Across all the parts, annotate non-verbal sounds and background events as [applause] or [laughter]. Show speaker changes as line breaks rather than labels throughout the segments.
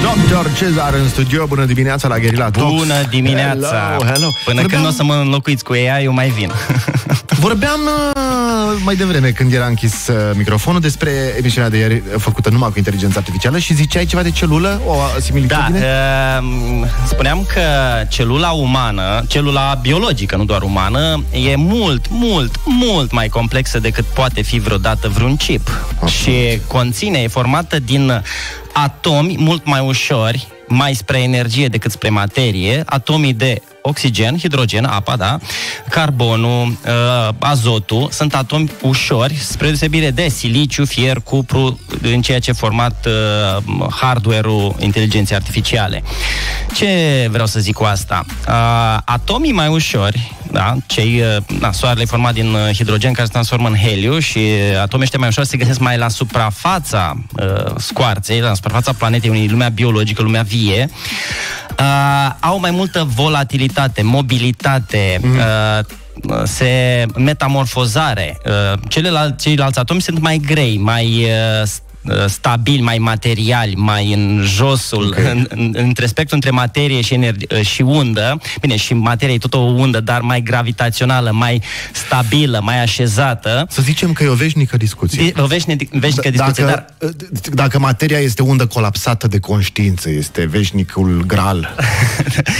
Dr. Cezar în studio, bună dimineața la Gherila Talks.
Bună dimineața!
Hello, hello.
Până
Vorbeam-
când o să mă înlocuiți cu AI, eu mai vin. [laughs]
Vorbeam uh, mai devreme când era închis uh, microfonul despre emisiunea de ieri uh, făcută numai cu inteligență artificială și ziceai ceva de celulă, o
Da,
similitudine?
uh, spuneam că celula umană, celula biologică, nu doar umană, e mult, mult, mult mai complexă decât poate fi vreodată vreun chip. Și conține, e formată din atomi mult mai ușori, mai spre energie decât spre materie, atomii de oxigen, hidrogen, apa, da, carbonul, uh, azotul, sunt atomi ușori, spre deosebire de siliciu, fier, cupru, în ceea ce e format uh, hardware-ul inteligenței artificiale. Ce vreau să zic cu asta? Uh, atomii mai ușori, da, cei, uh, da, soarele e format din uh, hidrogen care se transformă în heliu și uh, atomii ăștia mai ușori se găsesc mai la suprafața uh, scoarței, la suprafața planetei, unei lumea biologică, lumea vie, uh, au mai multă volatilitate, mobilitate, mm. uh, se metamorfozare. Uh, celelalte, ceilalți atomi sunt mai grei, mai uh, s- uh, stabili, mai materiali, mai în josul, okay. în, în, între spectru între materie și, energie, și undă. Bine, și materie e tot o undă, dar mai gravitațională, mai stabilă, mai așezată.
Să zicem că e o veșnică discuție.
Di- O veșnică, veșnică discuție,
dacă,
dar
dacă materia este undă colapsată de conștiință, este veșnicul gral. [laughs]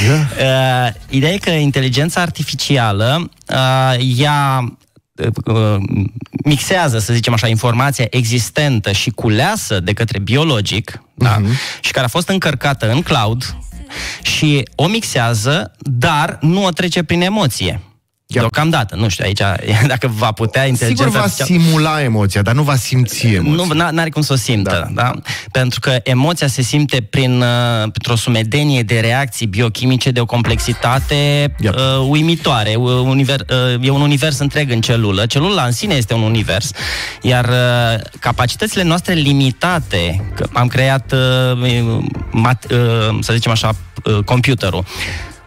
Da?
Uh, ideea e că inteligența artificială uh, ea uh, mixează, să zicem așa, informația existentă și culeasă de către biologic, da? și care a fost încărcată în cloud și o mixează, dar nu o trece prin emoție.
Ia.
Deocamdată, nu știu, aici, [laughs] dacă va putea
Sigur
inteligența
va
artificială...
simula emoția, dar nu va simți emoția.
Nu, n- n-are cum să o simtă, da. da? Pentru că emoția se simte prin, uh, printr-o sumedenie de reacții biochimice de o complexitate
Yep.
uh, uimitoare. U- Univer, uh, e un univers întreg în celulă. Celula în sine este un univers, iar uh, capacitățile noastre limitate, că am creat, uh, mat, uh, să zicem așa, uh, computerul,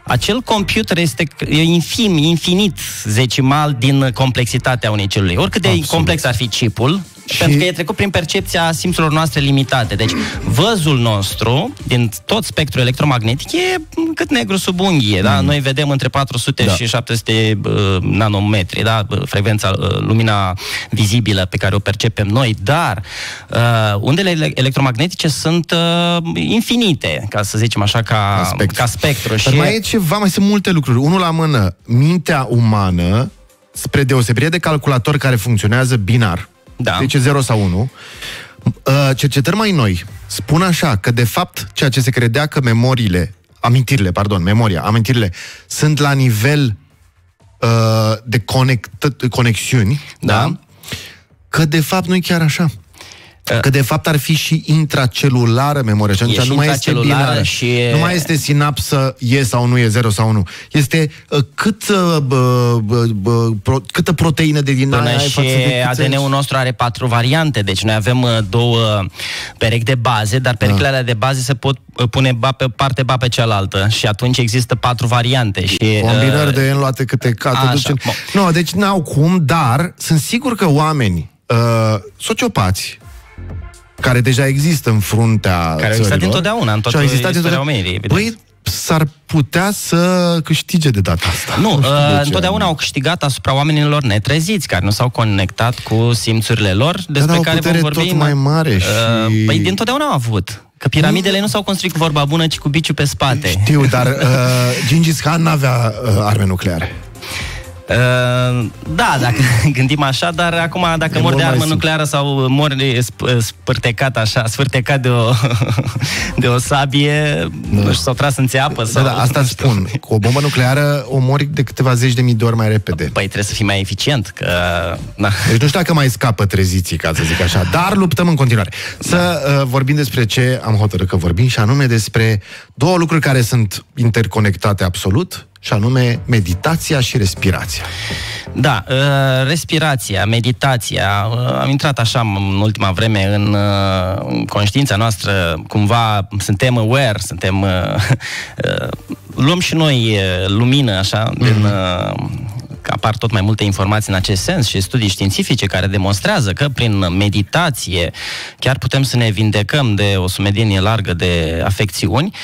acel computer este e infim, infinit decimal din complexitatea unei celule. Oricât de
Absolut.
complex ar fi chipul,
Și-
pentru că e trecut prin percepția simțurilor noastre limitate. Deci, văzul nostru, din tot spectrul electromagnetic, e cât negru sub unghie, da? Noi vedem între 400
Da.
și 700 uh, nanometri, da? Frecvența, uh, lumina vizibilă pe care o percepem noi, dar uh, undele ele- electromagnetice sunt uh, infinite, ca să zicem așa, ca,
Ca spectru.
ca spectru.
Dar mai e ceva, mai sunt multe lucruri. Unul la mână, mintea umană, spre deosebire de calculator care funcționează binar,
Da.
deci e 0 sau 1, cercetări mai noi spun așa că, de fapt, ceea ce se credea că memoriile, amintirile, pardon, memoria, amintirile, sunt la nivel uh, de conect, conexiuni,
Da.
da? că de fapt nu e chiar așa. Că de fapt ar fi și intracelulară memoria. Și atunci
și
nu mai este
intracelulară
binară.
și-
Nu mai este sinapsă, e sau nu e, 0 sau nu. Este uh, cât, uh, bă, bă, bă, pro, câtă proteină de din
Până
aia ai
și
față de câți
ADN-ul
ai-
nostru are patru variante, deci noi avem uh, două perechi de baze, dar perechile alea de baze se pot uh, pune ba pe o parte, ba pe cealaltă și atunci există patru variante. Și,
Combinări
uh,
de N luate câte K, te
așa,
duci în...
bun.
Nu, deci n-au cum, dar sunt sigur că oameni uh, sociopați care deja există în fruntea
Care au existat
țărilor,
dintotdeauna, în toată
și au existat
istoria
dintotdeauna-
omenirii, evident.
Păi, s-ar putea să câștige de data asta.
Nu,
știu de
uh,
ce.
întotdeauna au câștigat asupra oamenilor netreziți, care nu s-au conectat cu simțurile lor, despre
dar au
care vom
putere
vorbi.
tot mai mare și-
Uh, păi dintotdeauna au avut. Că piramidele nu s-au construit cu vorba bună, ci cu biciu pe spate.
Știu, dar uh, Gingis Khan n-avea uh, arme nucleare.
Uh, da, dacă [laughs] gândim așa, dar acum dacă
E
mor
mult
de
mai
armă
simplu.
nucleară sau mor sp- spârtecat așa, sfârtecat de o, [laughs] de o sabie, nu știu, s-au tras în țeapă
Da,
sau...
da, asta
nu
îți
știu.
spun. Cu o bombă nucleară omori de câteva zeci de mii de ori mai repede.
Păi trebuie să fii mai eficient, că... Na.
Deci nu știu dacă mai scapă treziții, ca să zic așa, dar luptăm în continuare. Să uh, vorbim despre ce am hotărât că vorbim și anume despre două lucruri care sunt interconectate absolut și anume meditația și respirația.
Da, uh, respirația, meditația, uh, am intrat așa în ultima vreme în, uh, în conștiința noastră, cumva suntem aware, suntem... uh, [laughs] uh, luăm și noi uh, lumină, așa, din, uh, ca apar tot mai multe informații în acest sens și studii științifice care demonstrează că prin meditație chiar putem să ne vindecăm de o sumedenie largă de afecțiuni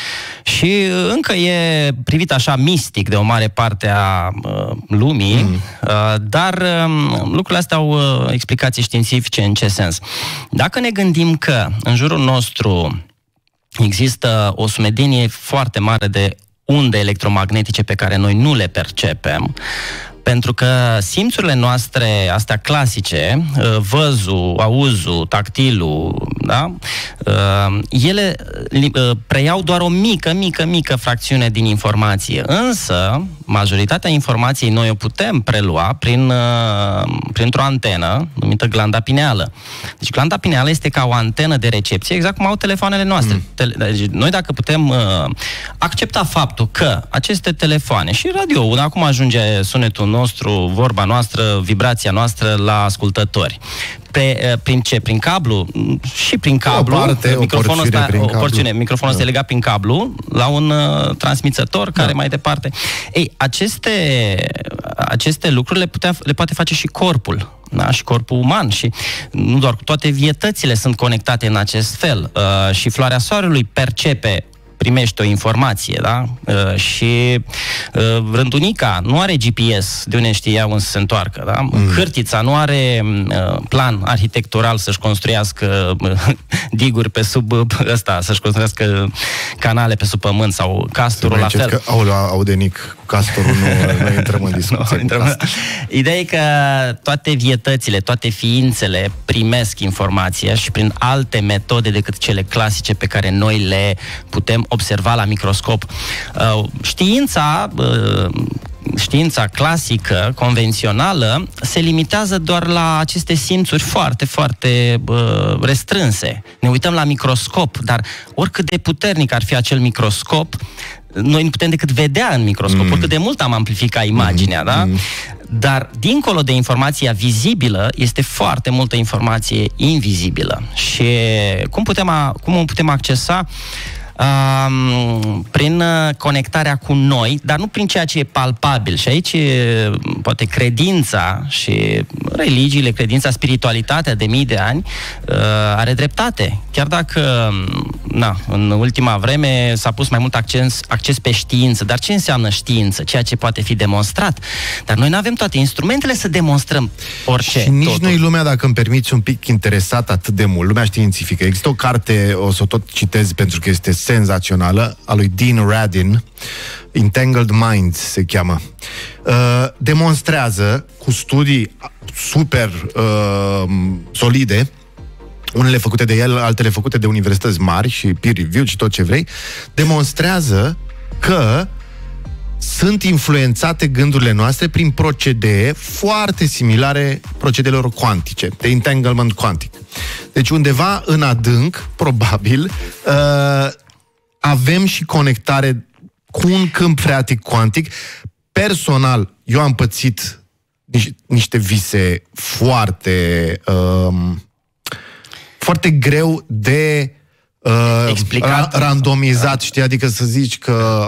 și încă e privit așa mistic de o mare parte a uh, lumii, mm. uh, dar uh, lucrurile astea au uh, explicații științifice în ce sens. Dacă ne gândim că în jurul nostru există o sumedenie foarte mare de unde electromagnetice pe care noi nu le percepem, pentru că simțurile noastre, astea clasice, uh, văzul, auzul, tactilul, da? Uh, ele uh, preiau doar o mică, mică, mică fracțiune din informație. Însă, majoritatea informației noi o putem prelua prin, printr-o antenă numită glanda pineală. Deci glanda pineală este ca o antenă de recepție, exact cum au telefoanele noastre. Mm. Tele- deci noi dacă putem accepta faptul că aceste telefoane și radio, acum ajunge sunetul nostru, vorba noastră, vibrația noastră la ascultători. Pe, eh, prin ce? Prin cablu? Și prin cablu.
O parte, microfonul o ăsta, prin o porțiune,
microfonul da. este legat prin cablu la un uh, transmițător care da. mai departe. Ei, aceste, aceste lucruri le, putea, le poate face și corpul. Da? și corpul uman și nu doar toate vietățile sunt conectate în acest fel uh, și floarea soarelui percepe primești o informație, da? Uh, și uh, rândunica nu are GPS de unde știe ea unde să se întoarcă, da? Mm. Hârtița nu are uh, plan arhitectural să-și construiască [laughs] diguri pe sub ăsta, să-și construiască canale pe sub pământ sau casturul la fel.
Că, aoleu, audenic, cu casturul nu, nu intrăm în discuție. [laughs] nu, intrăm.
Ideea e că toate vietățile, toate ființele primesc informația și prin alte metode decât cele clasice pe care noi le putem observa la microscop. Uh, știința uh, știința clasică, convențională, se limitează doar la aceste simțuri foarte, foarte uh, restrânse. Ne uităm la microscop, dar oricât de puternic ar fi acel microscop, noi nu putem decât vedea în microscop, mm. oricât de mult am amplificat imaginea, mm. da? Mm. Dar, dincolo de informația vizibilă, este foarte multă informație invizibilă. Și cum putem, a, cum o putem accesa? Prin uh, conectarea cu noi, dar nu prin ceea ce e palpabil. Și aici poate credința și religiile, credința, spiritualitatea de mii de ani uh, are dreptate. Chiar dacă na, în ultima vreme s-a pus mai mult acces, acces pe știință. Dar ce înseamnă știință? Ceea ce poate fi demonstrat. Dar noi nu avem toate instrumentele să demonstrăm orice.
Și nici totul. noi lumea, dacă îmi permiți un pic interesat atât de mult, lumea științifică. Există o carte, o să o tot citez pentru că este senzațională, a lui Dean Radin, Entangled Minds se cheamă. Uh, demonstrează cu studii super uh, solide unele făcute de el, altele făcute de universități mari și peer review și tot ce vrei, demonstrează că sunt influențate gândurile noastre prin procedee foarte similare procedelor cuantice, de entanglement quantic. Deci undeva în adânc, probabil, uh, avem și conectare cu un câmp freatic cuantic. Personal, eu am pățit niște vise foarte uh, foarte greu de uh, Explicat. Ra- randomizat, știi? Adică să zici că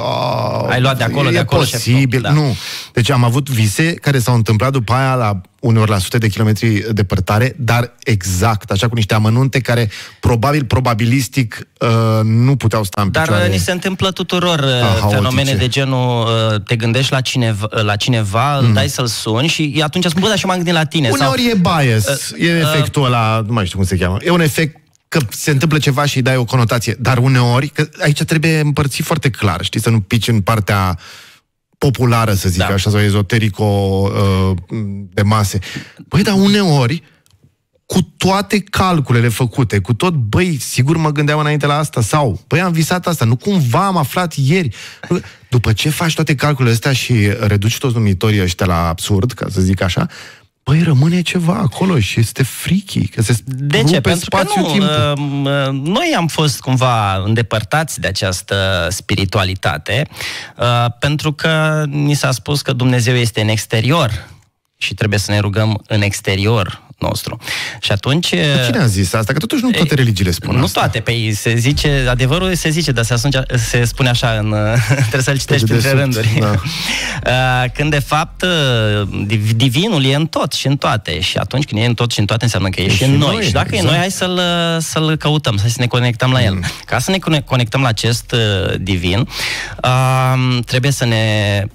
uh,
ai luat de acolo,
e
de acolo
posibil. Da. Nu. Deci am avut vise care s-au întâmplat după aia la uneori la sute de kilometri depărtare, dar exact, așa cu niște amănunte care probabil, probabilistic, uh, nu puteau sta în
Dar
picioare.
ni se întâmplă tuturor uh, fenomene de genul, uh, te gândești la cineva, la cineva mm. îl dai să-l suni și atunci spun, bă, dar și m-am gândit la tine.
Uneori sau, e bias, uh, e efectul uh, ăla, nu mai știu cum se cheamă, e un efect că se întâmplă ceva și îi dai o conotație. Dar uneori, că aici trebuie împărțit foarte clar, știi, să nu pici în partea populară, să zic da. așa, sau ezoterico uh, de mase. Băi, dar uneori, cu toate calculele făcute, cu tot, băi, sigur mă gândeam înainte la asta, sau, băi, am visat asta, nu cumva am aflat ieri. După ce faci toate calculele astea și reduci toți numitorii ăștia la absurd, ca să zic așa, Păi rămâne ceva acolo și este frichi, că se
De ce? Pentru că nu, uh, noi am fost cumva îndepărtați de această spiritualitate, uh, pentru că ni s-a spus că Dumnezeu este în exterior și trebuie să ne rugăm în exterior nostru. Și atunci...
Cine a zis asta? Că totuși nu toate religiile spun
Nu
asta.
toate, pe ei se zice, adevărul se zice, dar se, asunge, se spune așa, în, [laughs] trebuie să-l citești
de
printre
desubt,
rânduri.
da.
Uh, [laughs] Când de fapt uh, div- divinul e în tot și în toate și atunci când e în tot și în toate înseamnă că e, și în noi. Și dacă e în
exact.
noi, hai să-l, să-l căutăm, să ne conectăm la el. Ca să ne cone- conectăm la acest uh, divin, uh, trebuie să ne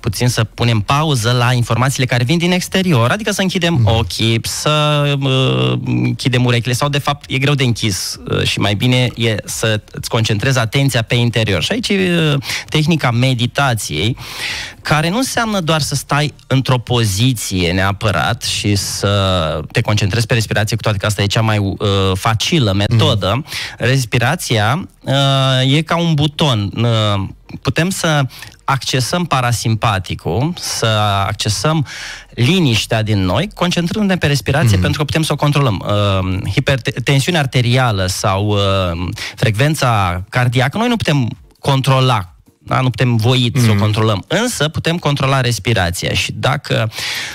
puțin să punem pauză la informațiile care vin din exterior, adică să închidem ochii, să uh, închidem urechile sau de fapt e greu de închis uh, și mai bine e să îți concentrezi atenția pe interior. Și aici e uh, tehnica meditației, care nu înseamnă doar să stai într-o poziție neapărat și să te concentrezi pe respirație, cu toate că asta e cea mai uh, facilă metodă. Mm. Respirația uh, e ca un buton. Uh, putem să accesăm parasimpaticul, să accesăm liniștea din noi, concentrându-ne pe respirație, mm. pentru că putem să o controlăm. Uh, hipertensiunea arterială sau uh, frecvența cardiacă, noi nu putem controla da? Nu putem voit mm. să o controlăm. Însă putem controla respirația și dacă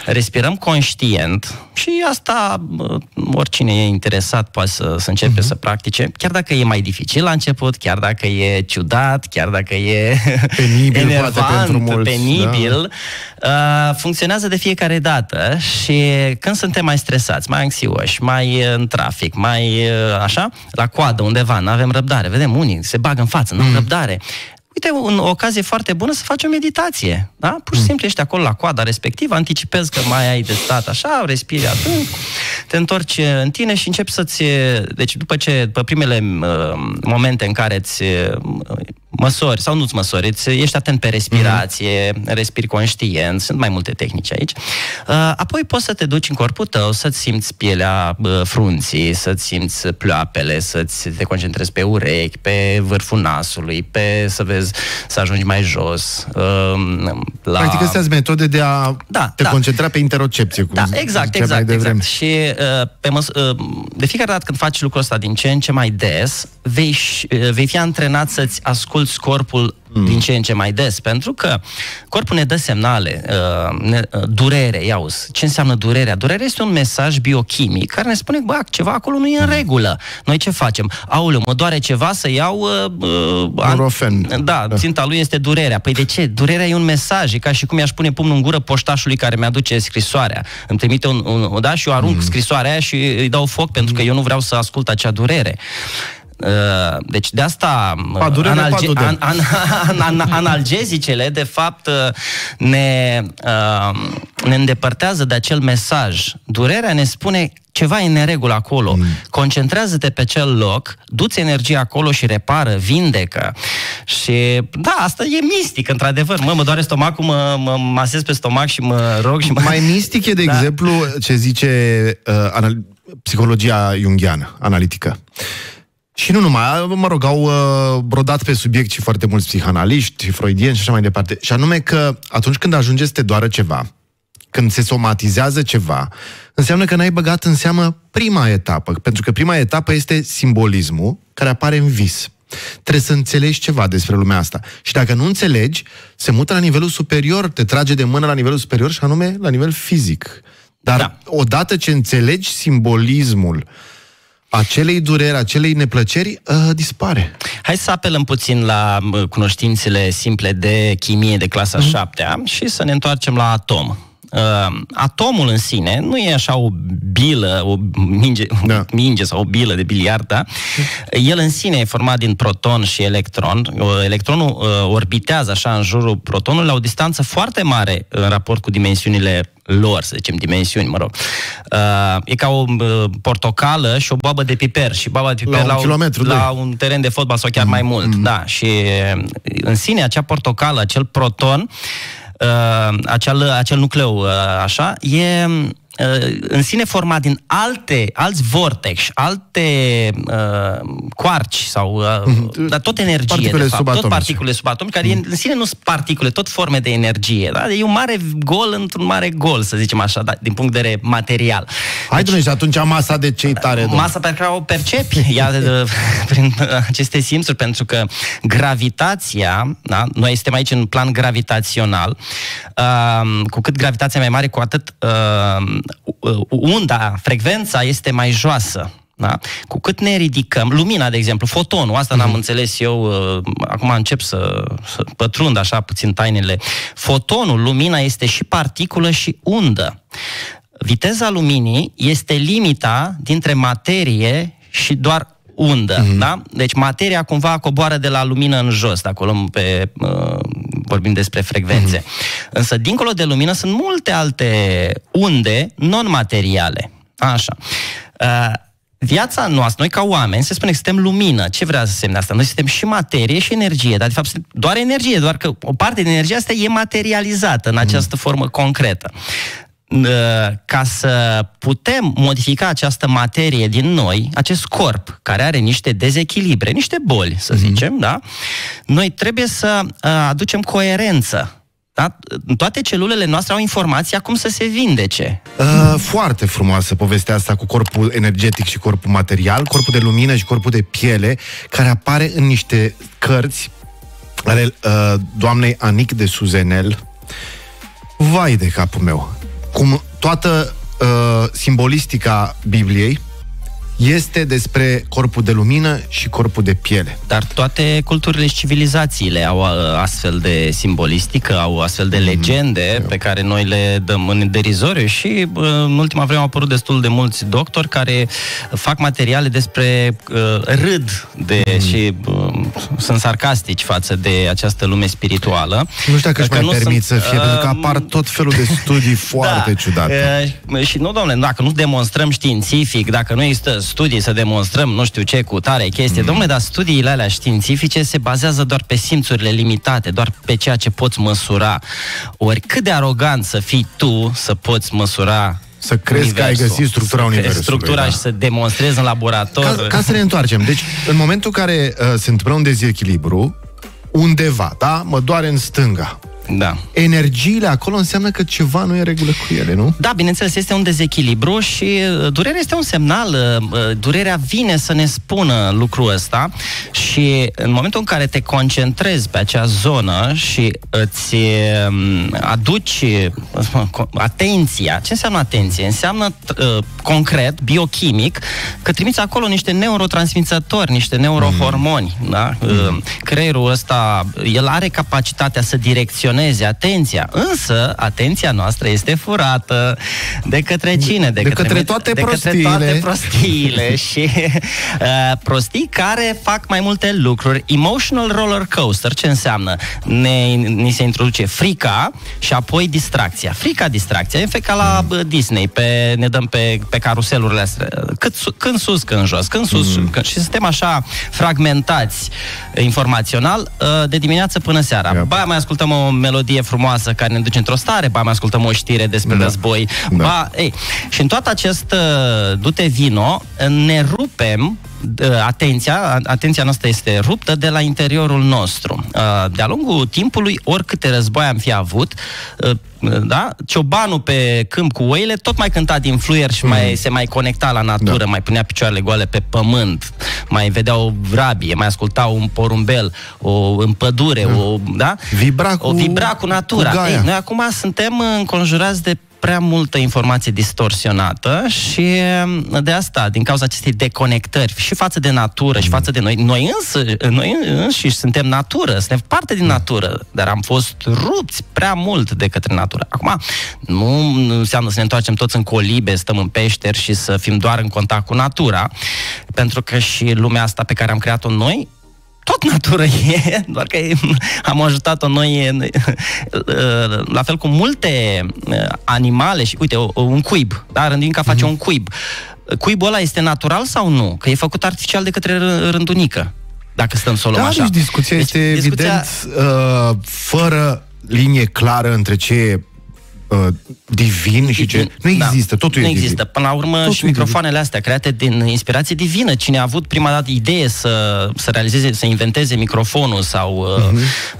respirăm conștient, și asta bă, oricine e interesat poate să, să începe mm-hmm. să practice, chiar dacă e mai dificil la început, chiar dacă e ciudat, chiar dacă e [laughs]
Penibil,
enervant,
poate, pentru mulți,
penibil, da. uh, funcționează de fiecare dată și când suntem mai stresați, mai anxioși, mai uh, în trafic, mai uh, așa, la coadă undeva, nu avem răbdare, vedem unii se bagă în față, nu am mm. răbdare, Uite, o ocazie foarte bună să faci o meditație. Da? Pur și simplu ești acolo la coada respectivă, anticipezi că mai ai de stat așa, respiri adânc, te întorci în tine și începi să-ți... Deci după ce, după primele uh, momente în care îți uh, măsori, sau nu-ți măsori, îți, ești atent pe respirație, mm-hmm. respiri conștient, sunt mai multe tehnici aici. Uh, apoi poți să te duci în corpul tău, să-ți simți pielea uh, frunții, să-ți simți ploapele, să-ți te concentrezi pe urechi, pe vârful nasului, pe să vezi, să ajungi mai jos. Uh,
la... Practic astea sunt metode de a
da,
te
da.
concentra pe interocepție. Cum
da, exact,
mai
exact,
devreme.
exact. Și uh, pe măs- uh, de fiecare dată când faci lucrul ăsta din ce în ce mai des, vei, uh, vei fi antrenat să-ți asculți corpul mm. din ce în ce mai des, pentru că corpul ne dă semnale, uh, ne, uh, durere, iauzi. Ce înseamnă durerea? Durerea este un mesaj biochimic care ne spune, bă, ceva acolo nu e în regulă. Noi ce facem? Aoleu, mă doare ceva să iau... Uh, uh,
Nurofen.
Da, da, ținta lui este durerea. Păi de ce? Durerea e un mesaj, e ca și cum i-aș pune pumnul în gură poștașului care mi-aduce scrisoarea. Îmi trimite un, un, da, și eu arunc mm. scrisoarea aia și îi dau foc pentru că eu nu vreau să ascult acea durere. Uh, deci de asta
Padurele,
analge, an, an, an, an, [laughs] analgezicele de fapt uh, ne, uh, ne îndepărtează de acel mesaj. Durerea ne spune ceva e în neregulă acolo. Mm. Concentrează-te pe acel loc, du-ți energia acolo și repară, vindecă. Și da, asta e mistic, într-adevăr. Mă, mă doare stomacul, mă, mă masez pe stomac și mă rog și mă...
Mai mistic e, de [laughs] da. exemplu, ce zice uh, anal- psihologia jungiană, analitică. Și nu numai, mă rog, au uh, brodat pe subiect și foarte mulți psihanaliști, freudieni și așa mai departe. Și anume că atunci când ajunge să te doară ceva, când se somatizează ceva, înseamnă că n-ai băgat în seamă prima etapă. Pentru că prima etapă este simbolismul care apare în vis. Trebuie să înțelegi ceva despre lumea asta. Și dacă nu înțelegi, se mută la nivelul superior, te trage de mână la nivelul superior și anume la nivel fizic. Dar da. odată ce înțelegi simbolismul acelei dureri, acelei neplăceri, uh, dispare.
Hai să apelăm puțin la uh, cunoștințele simple de chimie de clasa mm-hmm. 7 și să ne întoarcem la atom. Uh, atomul în sine nu e așa o bilă, o minge, [laughs] da. minge sau o bilă de biliard, da? El în sine e format din proton și electron. Uh, electronul uh, orbitează așa în jurul protonului la o distanță foarte mare în raport cu dimensiunile lor, să zicem, dimensiuni, mă rog. Uh, e ca o uh, portocală și o babă de piper. Și baba de piper
la,
la,
un, kilometru,
la un teren de fotbal sau chiar mm, mai mult. Mm. Da, și uh, în sine acea portocală, acel proton, uh, acel, acel nucleu, uh, așa, e uh, în sine format din alte, alți vortex, alte uh, coarci sau uh, mm-hmm. dar tot energie,
particule
de fapt,
subatomice.
tot particule subatomice, care mm. în sine nu sunt particule, tot forme de energie. Da? E un mare gol într-un mare gol, să zicem așa, da, din punct de vedere material.
Hai, deci, și atunci masa de ce tare, domn.
Masa pe care o percepi ea, de, [laughs] prin aceste simțuri, pentru că gravitația, da? noi suntem aici în plan gravitațional, uh, cu cât gravitația mai mare, cu atât uh, unda, frecvența este mai joasă. Da? Cu cât ne ridicăm, lumina, de exemplu, fotonul, asta mm-hmm. n-am mhm. înțeles eu, uh, acum încep să, să pătrund așa puțin tainele. Fotonul, lumina, este și particulă și undă. Viteza luminii este limita dintre materie și doar undă, mm-hmm. da? Deci materia cumva coboară de la lumină în jos, de acolo pe, uh, vorbim despre frecvențe. Mm-hmm. Însă, dincolo de lumină, sunt multe alte unde non-materiale. Așa. Uh, viața noastră, noi ca oameni, se spune că suntem lumină. Ce vrea să semne asta? Noi suntem și materie și energie, dar de fapt suntem doar energie, doar că o parte din energia asta e materializată în această mm. formă concretă ca să putem modifica această materie din noi, acest corp care are niște dezechilibre, niște boli, să mhm. zicem, mm-hmm. da? Noi trebuie să uh, aducem coerență da? Toate celulele noastre au informația cum să se vindece.
Uh, foarte frumoasă povestea asta cu corpul energetic și corpul material, corpul de lumină și corpul de piele, care apare în niște cărți ale uh, doamnei Anic de Suzenel. Vai de capul meu! Cum toată uh, simbolistica Bibliei este despre corpul de lumină și corpul de piele.
Dar toate culturile și civilizațiile au uh, astfel de simbolistică, au astfel de mhm. legende mm, pe care noi le dăm în derizoriu și uh, în ultima vreme au apărut destul de mulți doctori care fac materiale despre uh, râd de mm. și uh, sunt sarcastici față de această lume spirituală.
Nu știu dacă își mai permit sunt, să fie, uh, pentru că apar tot felul de studii [laughs] foarte da, ciudate.
Uh, și nu, domnule, dacă nu demonstrăm științific, dacă nu există studii să demonstrăm nu știu ce cu tare chestie. Mm. Domnule, dar studiile alea științifice se bazează doar pe simțurile limitate, doar pe ceea ce poți măsura. Ori cât de arogant să fii tu să poți măsura
să crezi universul, că ai găsit structura universului.
Structura da. și să demonstrezi în laborator.
Ca, ca să ne întoarcem. Deci, în momentul în care uh, se întâmplă un dezechilibru, undeva, da? Mă doare în stânga.
Da.
Energiile acolo înseamnă că ceva nu e regulă cu ele, nu?
Da, bineînțeles, este un dezechilibru și uh, durerea este un semnal. Uh, uh, durerea vine să ne spună lucrul ăsta și în momentul în care te concentrezi pe acea zonă și îți um, aduci atenția, ce înseamnă atenție? Înseamnă concret, biochimic, că trimiți acolo niște neurotransmițători, niște neurohormoni. Mm. Da? Mm. Creierul ăsta, el are capacitatea să direcționeze acționeze atenția. Însă, atenția noastră este furată de către cine?
De, de către, către toate de prostiile. Către toate
prostiile [laughs] și uh, prostii care fac mai multe lucruri. Emotional roller coaster, ce înseamnă? Ne, ni se introduce frica și apoi distracția. Frica, distracția. E ca la mm. Disney, pe, ne dăm pe, pe caruselurile astea. Cât, când sus, când jos, când sus. Mm. Când, și suntem așa fragmentați informațional uh, de dimineață până seara. Yep. Ba, mai ascultăm o melodie frumoasă care ne duce într-o stare, ba mai ascultăm o știre despre da. război, da. ba, ei, și în toată acest uh, dute vino ne rupem uh, atenția, atenția noastră este ruptă de la interiorul nostru. Uh, de-a lungul timpului, oricâte război am fi avut, uh, da? Ciobanul pe câmp cu oile tot mai cânta din fluier și mm. mai, se mai conecta la natură, da. mai punea picioarele goale pe pământ, mai vedea o vrabie, mai asculta un porumbel, o împădure, mm. o, da?
Vibra cu,
o vibra cu natura. Cu Ei, noi acum suntem înconjurați de prea multă informație distorsionată și mm, de asta, din cauza acestei deconectări și față de natură mm. și față de noi, noi însă, noi înșiși suntem natură, suntem parte din natură, dar am fost rupți prea mult de către natură. Acum, nu înseamnă să ne întoarcem toți în colibe, stăm în peșteri și să fim doar în contact cu natura, pentru că și lumea asta pe care am creat-o noi tot natură [laughs] e, doar că am ajutat-o noi [laughs] la fel cu multe uh, animale și, uite, un cuib, da? Rândunica face mm-hmm. un cuib. Cuibul ăla este natural sau nu? Că e făcut artificial de către rândunică, dacă stăm să o luăm
da,
așa.
Deci discuția deci, este discuția... evident uh, fără linie clară între ce e uh, divin și ce... Nu da. există, da, totul
nu
e
există.
Divin.
Până la urmă totul și microfoanele astea create din inspirație divină. Cine a avut prima dată idee să, să realizeze, să inventeze microfonul sau uh-huh.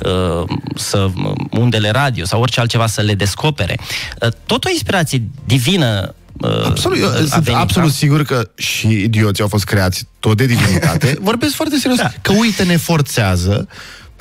uh, să undele radio sau orice altceva să le descopere. Uh, tot o inspirație divină
uh, Absolut, eu sunt venit, absolut da? sigur că și idioții au fost creați tot de divinitate. [laughs] Vorbesc foarte serios. Da. Că uite, ne forțează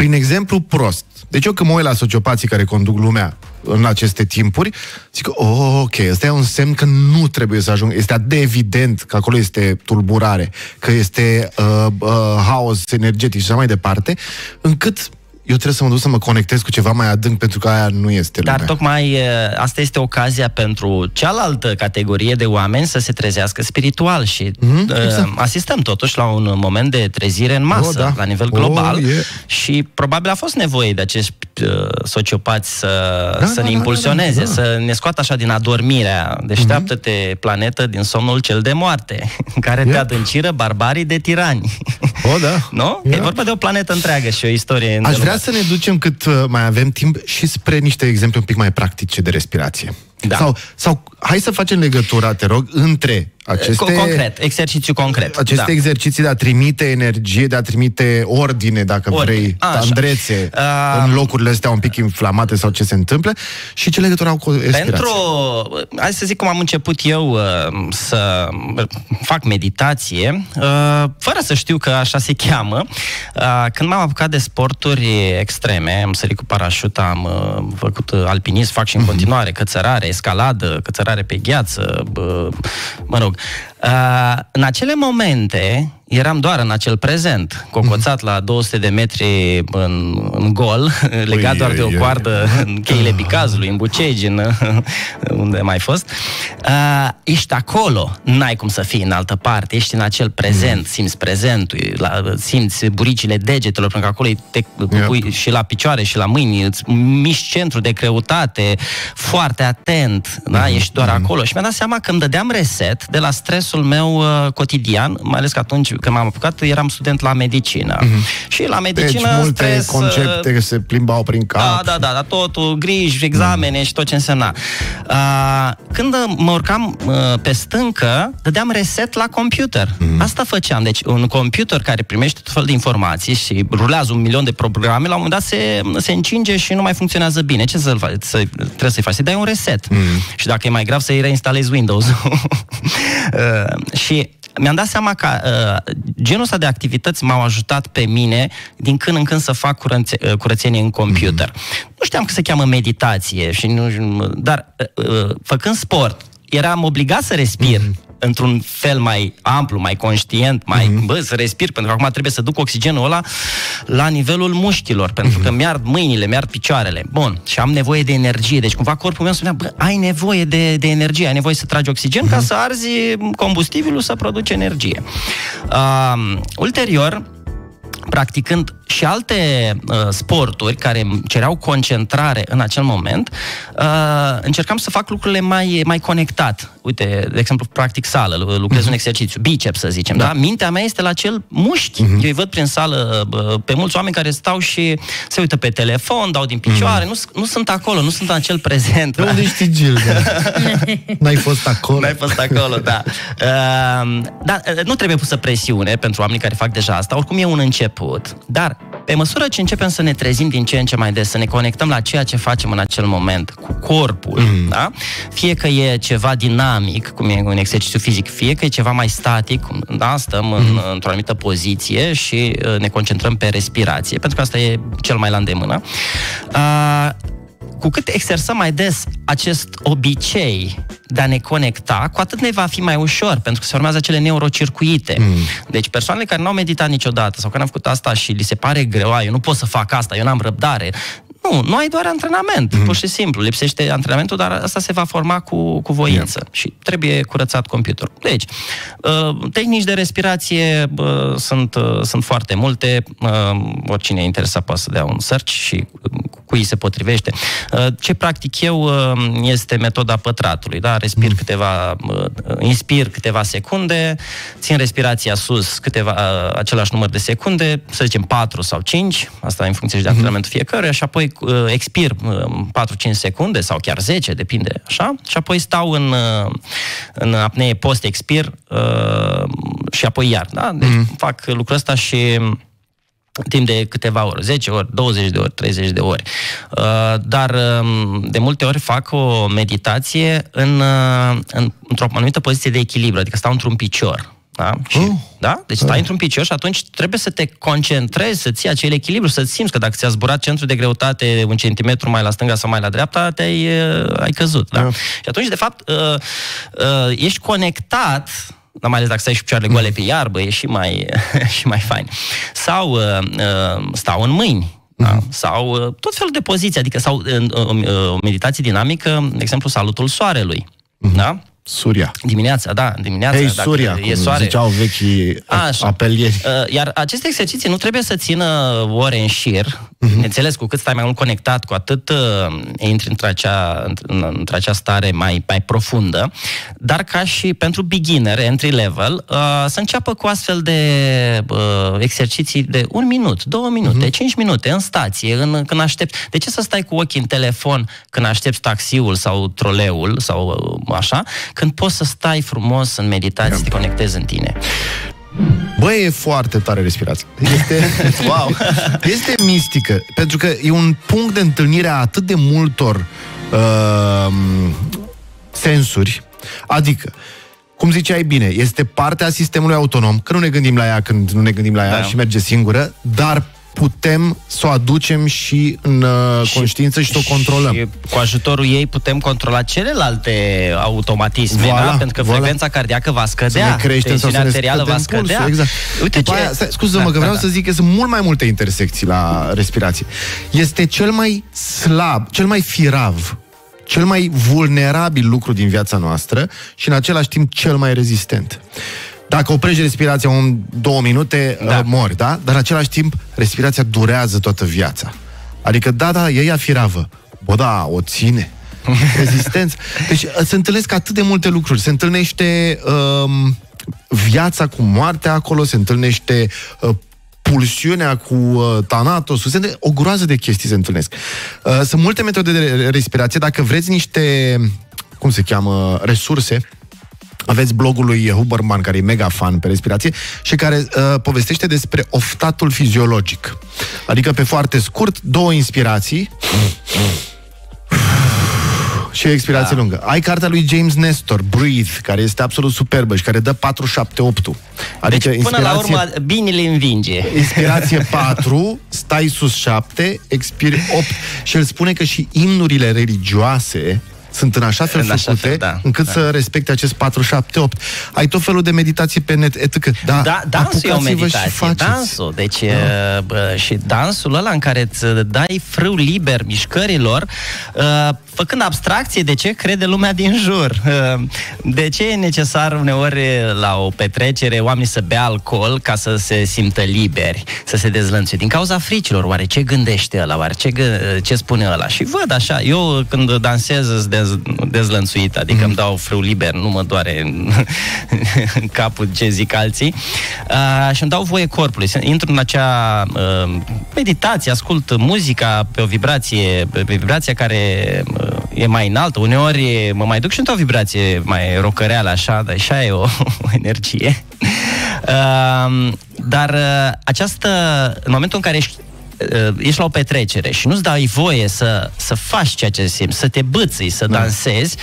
prin exemplu prost. Deci eu când mă uit la sociopații care conduc lumea în aceste timpuri, zic că, oh, ok, ăsta e un semn că nu trebuie să ajung. Este de evident că acolo este tulburare, că este uh, uh, haos energetic și așa mai departe, încât eu trebuie să mă duc să mă conectez cu ceva mai adânc pentru că aia nu este lumea.
Dar tocmai asta este ocazia pentru cealaltă categorie de oameni să se trezească spiritual și mm-hmm, uh, exact. asistăm totuși la un moment de trezire în masă, oh, da. la nivel global oh, yeah. și probabil a fost nevoie de acești uh, sociopați să, da, să da, ne da, impulsioneze, da, da, da. să ne scoată așa din adormirea. Deșteaptă-te, mm-hmm. planetă, din somnul cel de moarte, în [laughs] care yeah. te adânciră barbarii de tirani.
Oh, da. [laughs]
nu? Yeah. E vorba de o planetă întreagă și o istorie.
Aș vrea să ne ducem cât uh, mai avem timp și spre niște exemple un pic mai practice de respirație. Da. Sau, sau hai să facem legătura, te rog, între aceste...
Concret, exercițiu concret.
Aceste da. exerciții de a trimite energie, de a trimite ordine, dacă ordine. vrei, Așa. tandrețe uh, în locurile astea un pic inflamate sau ce se întâmplă și ce legătură au cu respirația.
Pentru, hai să zic cum am început eu uh, să fac meditație, uh, fără să știu că așa se cheamă, uh, când m-am apucat de sporturi extreme, am sărit cu parașuta, am uh, făcut alpinism, fac și în uh-huh. continuare, cățărare, escaladă, cățărare pe gheață, uh, mă rog, dolog. Uh, în acele momente, eram doar în acel prezent, cocoțat la 200 de metri în, în gol, [laughs] legat ui, doar de o coardă în cheile picazului, în Bucegi, în, [laughs] unde mai fost. Uh, ești acolo, n-ai cum să fii în altă parte, ești în acel prezent, mm. simți prezentul, la, simți buricile degetelor, pentru că acolo te pui yep. și la picioare și la mâini, îți miști centru de greutate, foarte atent, da? Mm. ești doar mm. acolo. Și mi-am dat seama că îmi dădeam reset de la stres stresul meu uh, cotidian, mai ales că atunci când m-am apucat, eram student la medicină. Mm-hmm. Și la medicină
deci, multe
stres...
concepte uh, se plimbau prin cap.
Da, da, da, da totul, griji, examene mm. și tot ce însemna. Uh, când mă urcam uh, pe stâncă, dădeam reset la computer. Mm. Asta făceam. Deci un computer care primește tot fel de informații și rulează un milion de programe, la un moment dat se, se încinge și nu mai funcționează bine. Ce să, să trebuie să-i faci? Să dai un reset. Mm. Și dacă e mai grav, să-i reinstalezi Windows. [laughs] Uh, și mi-am dat seama că uh, genul ăsta de activități m-au ajutat pe mine din când în când să fac curățe, uh, curățenie în computer. Mm-hmm. Nu știam că se cheamă meditație, și nu, dar uh, uh, făcând sport, eram obligat să respir. Mm-hmm într-un fel mai amplu, mai conștient, mai, mm-hmm. bă, să respir, pentru că acum trebuie să duc oxigenul ăla la nivelul mușchilor, pentru mm-hmm. că mi-ard mâinile, mi-ard picioarele. Bun, și am nevoie de energie. Deci cumva corpul meu spunea, bă, ai nevoie de, de energie, ai nevoie să tragi oxigen mm-hmm. ca să arzi combustibilul să produci energie. Uh, ulterior, practicând și alte uh, sporturi care cereau concentrare în acel moment, uh, încercam să fac lucrurile mai, mai conectat. Uite, de exemplu, practic sală, lucrez uh-huh. un mhm. exercițiu, biceps să zicem, da. da? Mintea mea este la acel mușchi. Uh-huh. Eu îi văd prin sală uh, pe mulți oameni care stau și se uită pe telefon, dau din picioare, uh-huh. nu, nu sunt acolo, nu sunt în acel prezent.
De unde știi, Gil? [laughs] N-ai fost acolo.
N-ai fost acolo, da. Uh, da, nu trebuie pusă presiune pentru oamenii care fac deja asta, oricum e un început, dar pe măsură ce începem să ne trezim din ce în ce mai des, să ne conectăm la ceea ce facem în acel moment, cu corpul, mm. da? fie că e ceva dinamic, cum e un exercițiu fizic, fie că e ceva mai static, da? stăm mm. în, mm-hmm. într-o anumită poziție și uh, ne concentrăm pe respirație, pentru că asta e cel mai la îndemână. Uh, cu cât exersăm mai des acest obicei de a ne conecta, cu atât ne va fi mai ușor, pentru că se formează acele neurocircuite. Mm. Deci persoanele care nu au meditat niciodată sau care au făcut asta și li se pare greu, eu nu pot să fac asta, eu n-am răbdare, nu, nu ai doar antrenament, mm. pur și simplu. Lipsește antrenamentul, dar asta se va forma cu, cu voință yeah. și trebuie curățat computerul. Deci, uh, tehnici de respirație uh, sunt, uh, sunt foarte multe. Uh, oricine e interesat poate să dea un search și cui se potrivește. Uh, ce practic eu uh, este metoda pătratului, da? Respir mm. câteva, uh, inspir câteva secunde, țin respirația sus câteva, același număr de secunde, să zicem 4 sau 5, asta în funcție și de mhm. antrenamentul fiecăruia, și apoi expir 4-5 secunde sau chiar 10, depinde, așa, și apoi stau în, în apnee post-expir și apoi iar, da? Deci mm. fac lucrul ăsta și timp de câteva ore, 10 ori, 20 de ori, 30 de ori. Uh, dar um, de multe ori fac o meditație în, uh, în, într-o anumită poziție de echilibru, adică stau într-un picior. Da? Și,
Oh.
da? Deci stai într-un picior și atunci trebuie să te concentrezi, să ții acel echilibru, să simți că dacă ți-a zburat centrul de greutate un centimetru mai la stânga sau mai la dreapta, te-ai uh, ai căzut. Da?
Da.
Și atunci, de fapt, uh, uh, ești conectat dar mai ales dacă stai și cu picioarele goale pe iarbă, e și mai, [laughs] și mai fain. Sau uh, uh, stau în mâini, da? Sau uh, tot felul de poziții, adică sau în uh, uh, meditație dinamică, de exemplu, salutul soarelui. Da?
Suria.
Dimineața, da, dimineața.
Hei,
dacă
Suria,
e
cum
soare.
ziceau vechii
Așa.
apelieri.
Uh, Iar aceste exerciții nu trebuie să țină ore în șir.
Mhm.
Uh-huh. Înțeles, cu cât stai mai mult conectat, cu atât uh, intri într-acea, într- într-acea stare mai, mai profundă. Dar ca și pentru beginner, entry level, uh, să înceapă cu astfel de uh, exerciții de un minut, două minute, uh-huh. cinci minute, în stație, în, când aștepți. De ce să stai cu ochii în telefon când aștepți taxiul sau troleul sau uh, așa, când poți să stai frumos în meditație, să te conectezi în tine?
Bă, e foarte tare respirația. Este, [laughs] wow, este mistică, pentru că e un punct de întâlnire a atât de multor uh, sensuri, adică, cum ziceai bine, este parte a sistemului autonom, că nu ne gândim la ea când nu ne gândim la ea
Da.
și merge singură, dar putem să o aducem și în uh, conștiință și să o controlăm.
Și cu ajutorul ei putem controla celelalte automatisme,
Voilà,
da? pentru că
voilà.
frecvența cardiacă va
să
scădea,
ne creștem sau să
tensiunea
ne
arterială va
scădem
scădea.
pulsul, exact.
Uite
După
ce...
aia, stai, scuză-mă
Da,
că vreau
da,
să zic că sunt mult mai multe intersecții la respirație. Este cel mai slab, cel mai firav, cel mai vulnerabil lucru din viața noastră și în același timp cel mai rezistent. Dacă oprești respirația un două minute,
Da.
da. mori, da? Dar în același timp, respirația durează toată viața. Adică, da, da, e ea firavă. Bă, da, o ține. [laughs] Rezistență. Deci se întâlnesc atât de multe lucruri. Se întâlnește um, viața cu moartea acolo, se întâlnește uh, pulsiunea cu uh, tanatosul, se întâlne- o groază de chestii se întâlnesc. Uh, sunt multe metode de respirație. Dacă vreți niște, cum se cheamă, resurse, aveți blogul lui Huberman, care e mega fan pe respirație și care uh, povestește despre oftatul fiziologic. Adică, pe foarte scurt, două inspirații și o expirație da. lungă. Ai cartea lui James Nestor, Breathe, care este absolut superbă și care dă 4-7-8-ul. Adică
Deci, până la
inspirație,
urmă, bine le învinge.
inspirație [laughs] 4, stai sus 7, expiri 8 și el spune că și imnurile religioase sunt în așa fel
În așa
făcute
fel, da,
încât
da.
să respecte acest 4, 7, 8. Ai tot felul de meditații pe net, etc. Da,
Da, dansul e o
apucați-vă și
meditație,
faceți.
dansul. Deci, da. bă, și dansul ăla în care îți dai frâu liber mișcărilor, uh, făcând abstracție de ce crede lumea din jur. Uh, De ce e necesar uneori la o petrecere oamenii să bea alcool ca să se simtă liberi, să se dezlănțuie? Din cauza fricilor, oare ce gândește ăla, oare ce, gă- ce spune ăla? Și văd așa, eu când dansez sunt dez, dezlănțuit, adică mm. îmi dau frâu liber, nu mă doare în, [laughs] în capul ce zic alții uh, și îmi dau voie corpului, să intru în acea uh, meditație, ascult muzica pe o vibrație, pe, pe vibrația care uh, e mai înaltă, uneori mă mai duc și într-o vibrație mai rocăreală așa, dar așa e o, [laughs] o energie. Uh, dar uh, această, în momentul în care ești uh, ești la o petrecere și nu-ți dai voie să, să faci ceea ce simți, să te bâții, să dansezi,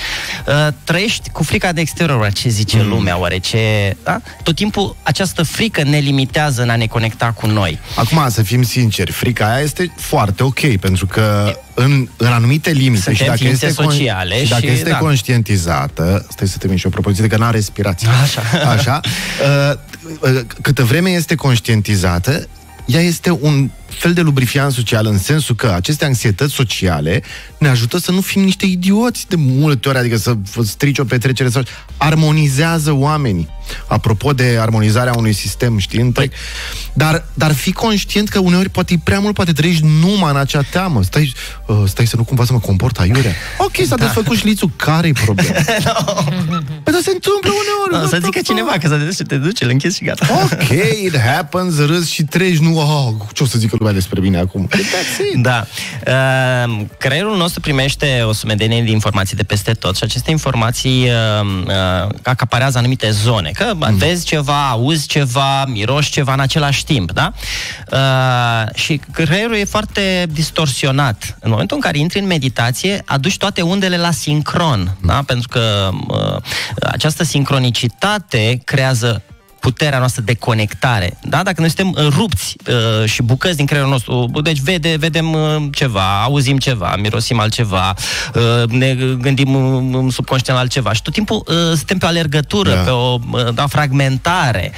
uh, trăiești cu frica de exterior, oare ce zice mm. lumea, oare ce... Da? Tot timpul această frică ne limitează în a ne conecta cu noi.
Acum, să fim sinceri, frica aia este foarte ok, pentru că în, în anumite limite
Suntem
și dacă
ființe
este, con-
sociale
și dacă
și,
este
da.
conștientizată, stai să termin și o propoziție de că n-a respirație.
Așa.
Așa. [laughs] Uh, uh, câtă vreme este conștientizată, ea este un fel de lubrifiant social în sensul că aceste anxietăți sociale ne ajută să nu fim niște idioți de multe ori, adică să vă strici o petrecere sau armonizează oamenii. Apropo de armonizarea unui sistem, știi, întreg. Dar, dar fi conștient că uneori poate e prea mult, poate trăiești numai în acea teamă. Stai, uh, stai să nu cumva să mă comport aiurea. [laughs] Ok, s-a da. desfăcut șlițul, care-i problema? [laughs] Păi dar se întâmplă uneori.
No,
what
să
the
zică
fuck?
cineva că să te duci, te duci, îl închizi și gata.
Ok, it happens, râzi și treci, nu, oh, ce o să zică lumea despre mine acum? That's it.
Da. Uh, creierul nostru primește o sumedenie de informații de peste tot și aceste informații uh, uh, acaparează anumite zone. Că mm. vezi ceva, auzi ceva, miroși ceva în același timp, da? Uh, și creierul e foarte distorsionat. În momentul în care intri în meditație, aduci toate undele la sincron, da? Pentru că uh, această sincronicitate creează puterea noastră de conectare. Da? Dacă noi suntem uh, rupți uh, și bucăți din creierul nostru, deci vede, vedem uh, ceva, auzim ceva, mirosim altceva, uh, ne gândim uh, subconștient altceva și tot timpul uh, suntem pe o alergătură, da. pe o uh, da, fragmentare.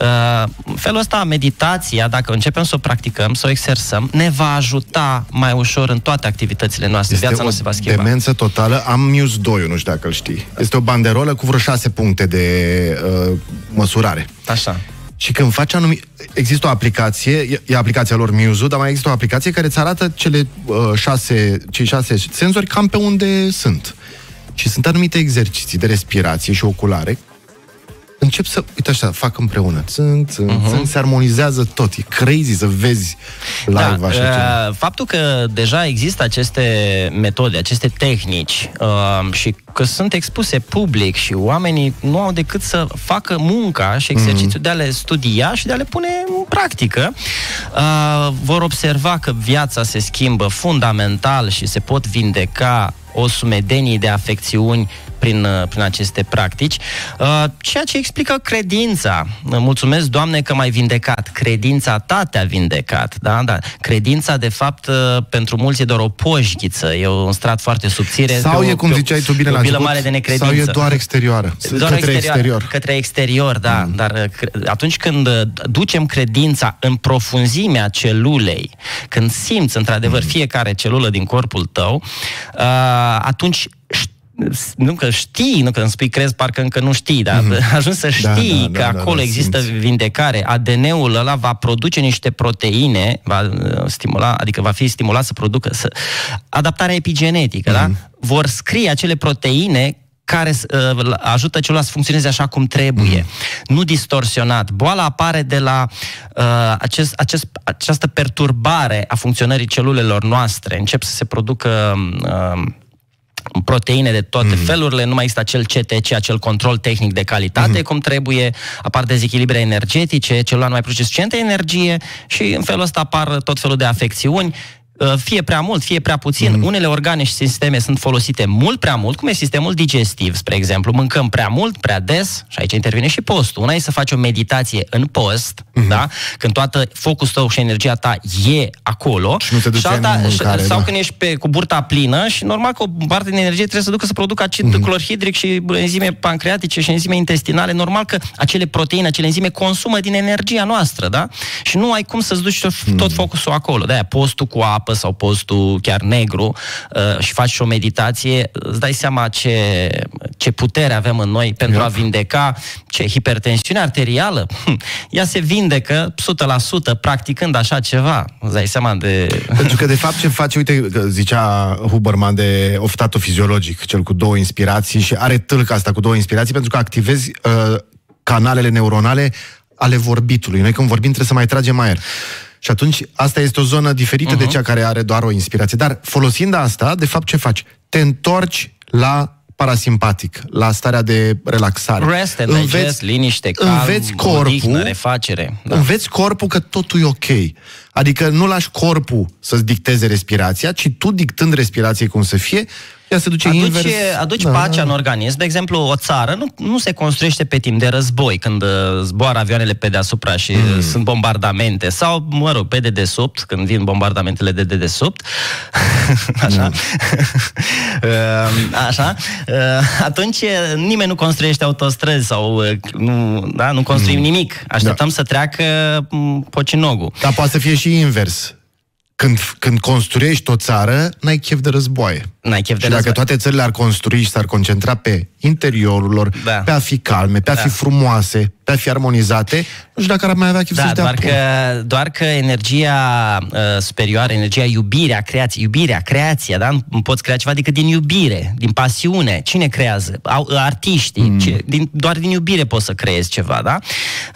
Uh, felul ăsta, meditația, dacă începem să o practicăm, să o exersăm, ne va ajuta mai ușor în toate activitățile noastre.
Este
Viața
o
nu se va schimba.
demență totală. Am Muse 2, nu știu dacă îl știi. Este o banderolă cu vreo șase puncte de uh, măsurare.
Așa.
Și când faci anumit... Există o aplicație, e, e aplicația lor Muse, dar mai există o aplicație care îți arată cele uh, șase, cei șase senzori cam pe unde sunt. Și sunt anumite exerciții de respirație și oculare încep să, uite așa, fac împreună. Țâng, țâng, uh-huh. țâng, se armonizează tot. E crazy să vezi live
da,
așa ceva.
uh, Faptul că deja există aceste metode, aceste tehnici uh, și că sunt expuse public și oamenii nu au decât să facă munca și exercițiul mm. de a le studia și de a le pune în practică, uh, vor observa că viața se schimbă fundamental și se pot vindeca o sumedenie de afecțiuni prin, uh, prin aceste practici, uh, ceea ce explică credința. Mulțumesc, Doamne, că m-ai vindecat. Credința ta te-a vindecat. Da? Da. Credința, de fapt, uh, pentru mulți e doar o poșghiță, e un strat foarte subțire.
Sau e, cum ziceai tu bine la
început, mare de necredință.
Sau e doar exterioară,
doar
către
exterior,
exterior.
Către exterior, da. Mm. Dar atunci când ducem credința în profunzimea celulei, când simți, într-adevăr, mm. fiecare celulă din corpul tău, atunci nu că știi, nu că îmi spui crezi, parcă încă nu știi, dar mm-hmm. [laughs] ajungi să știi da, da, că da, acolo da, există simți. vindecare. ADN-ul ăla va produce niște proteine, va uh, stimula, adică va fi stimulat să producă să, adaptarea epigenetică, mm-hmm. da? Mhm. Vor scrie acele proteine care uh, ajută celula să funcționeze așa cum trebuie, mm. nu distorsionat. Boala apare de la uh, acest, acest, această perturbare a funcționării celulelor noastre. Încep să se producă uh, proteine de toate mm. felurile, nu mai există acel CTC, acel control tehnic de calitate, mm. cum trebuie, apar dezechilibre energetice, celula nu mai produce suficientă energie și în felul ăsta apar tot felul de afecțiuni Uh, fie prea mult, fie prea puțin. Mm. Unele organe și sisteme sunt folosite mult prea mult, cum e sistemul digestiv, spre exemplu. Mâncăm prea mult, prea des și aici intervine și postul. Una e să faci o meditație în post, mm-hmm. da? când toată focusul tău și energia ta e acolo.
Și nu te duce și alta, în mâncare,
Sau
da.
când ești pe, cu burta plină și normal că o parte din energie trebuie să ducă să producă acid mm-hmm. clorhidric și enzime pancreatice și enzime intestinale. Normal că acele proteine, acele enzime consumă din energia noastră, da? Și nu ai cum să-ți duci tot, mm. tot focusul acolo. De-aia postul cu apă apă sau postul chiar negru uh, și faci și o meditație, îți dai seama ce, ce putere avem în noi pentru a vindeca ce hipertensiune arterială. Hm, ea se vindecă 100% practicând așa ceva. Îți dai seama de...
Pentru că de fapt ce face, uite, zicea Huberman de oftatul fiziologic, cel cu două inspirații și are tâlca asta cu două inspirații pentru că activezi uh, canalele neuronale ale vorbitului. Noi când vorbim trebuie să mai tragem aer. Și atunci asta este o zonă diferită uh-huh. de cea care are doar o inspirație. Dar folosind asta, de fapt ce faci? Te întorci la parasimpatic, la starea de relaxare.
Rest and înveți, digest, liniște, calm, înveți corpul, odihnă, refacere.
Da. Înveți corpul că totul e ok. Adică nu lași corpul să-ți dicteze respirația, ci tu dictând respirației cum să fie, ea se duce
aduci,
invers.
Aduci da. pacea în organism. De exemplu, o țară nu, nu se construiește pe timp de război, când uh, zboară avioanele pe deasupra și mm. sunt bombardamente, sau, mă rog, pe dedesubt, când vin bombardamentele de dedesubt. [laughs] Așa. Mm. [laughs] Așa. Uh, atunci nimeni nu construiește autostrăzi sau nu, da, nu construim mm. nimic. Așteptăm da. să treacă mm, pocinogul.
Dar poate să fie și invers. Când, când construiești o țară, n-ai chef de războaie.
N-ai chef de
și dacă toate țările ar construi și s-ar concentra pe interiorul lor, da. pe a fi calme, pe a da. fi frumoase, pe a fi armonizate, nu știu dacă ar mai avea chef
da,
să
doar că, doar că energia uh, superioară, energia iubirea, creație, iubirea, creația, da? Nu poți crea ceva decât din iubire, din pasiune. Cine creează? Au, artiștii. Mm. Ce, din, doar din iubire poți să creezi ceva, da?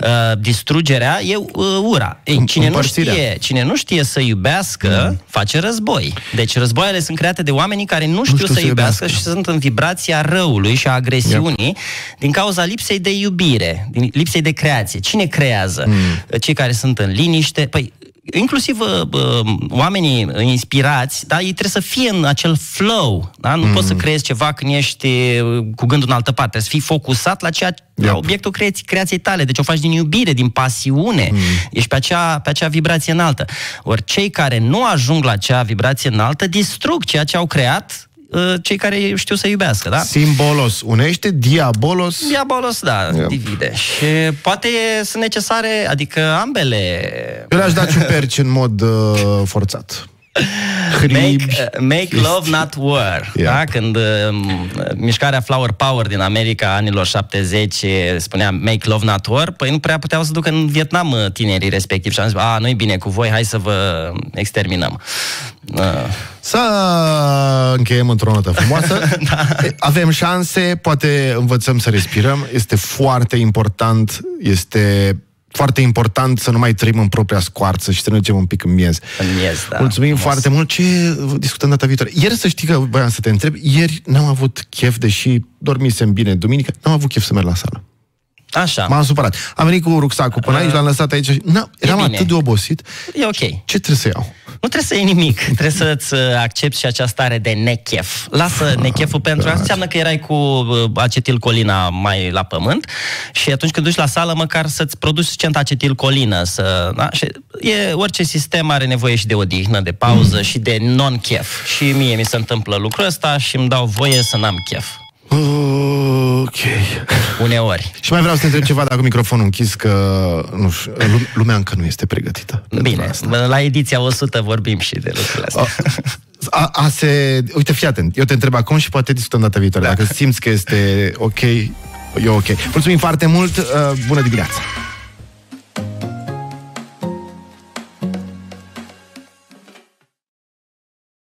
Uh, distrugerea e uh, ura. Ei, cine, nu știe, cine nu știe să iubească, mm. face război. Deci războaiele sunt create de oamenii care nu știu, nu știu să, să iubească, iubească și sunt în vibrația răului și a agresiunii yep. din cauza lipsei de iubire, din lipsei de creație. Cine creează? Mm. Cei care sunt în liniște. Păi, inclusiv uh, uh, oamenii inspirați, da, ei trebuie să fie în acel flow, da? Nu mm. poți să creezi ceva când ești uh, cu gândul în altă parte, să fii focusat la ceea yep. la obiectul creației, creației tale, deci o faci din iubire, din pasiune, mm. ești pe acea, pe acea vibrație înaltă. Ori cei care nu ajung la acea vibrație înaltă distrug ceea ce au creat Uh, cei care știu să iubească, da?
Simbolos unește, diabolos...
Diabolos, da, yep. divide. Și poate sunt necesare, adică ambele...
Eu le-aș da ciuperci în mod uh, forțat.
Make, uh, make love, not war. Yeah. Da? Când uh, mișcarea Flower Power din America anilor 70 spunea make love, not war, păi nu prea puteau să ducă în Vietnam uh, tinerii respectiv și am zis, a, nu-i bine cu voi, hai să vă exterminăm. Uh.
Să încheiem într-o notă frumoasă. [laughs] da. Avem șanse, poate învățăm să respirăm. Este foarte important, este foarte important să nu mai trăim în propria scoarță și să ne ducem un pic în miez.
În miez, da.
Mulțumim frumos. foarte mult. Ce discutăm data viitoare? Ieri să știi că voiam să te întreb, ieri n-am avut chef, deși dormisem bine duminică, n-am avut chef să merg la sală.
Așa.
M-am supărat. Am venit cu rucsacul până aici, l-am lăsat aici. Na, eram atât de obosit.
E ok.
Ce trebuie să iau?
Nu trebuie să iei nimic. trebuie să-ți uh, accepti și această stare de nechef. Lasă ah, necheful pentru asta înseamnă că erai cu uh, acetilcolina mai la pământ și atunci când duci la sală, măcar să-ți produci suficient acetilcolină. Să, da? și e, orice sistem are nevoie și de odihnă, de pauză mm. și de non-chef. Și mie mi se întâmplă lucrul ăsta și îmi dau voie să n-am chef.
Ok.
Uneori.
Și mai vreau să te întreb ceva dacă microfonul închis, că nu știu, lumea încă nu este pregătită.
Bine, asta. la ediția 100 vorbim și de lucrurile astea.
A, a, a se... Uite, fii atent, eu te întreb acum și poate discutăm data viitoare. Da. Dacă simți că este ok, e ok. Mulțumim foarte mult, uh, bună dimineața!